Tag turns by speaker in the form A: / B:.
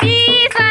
A: 第三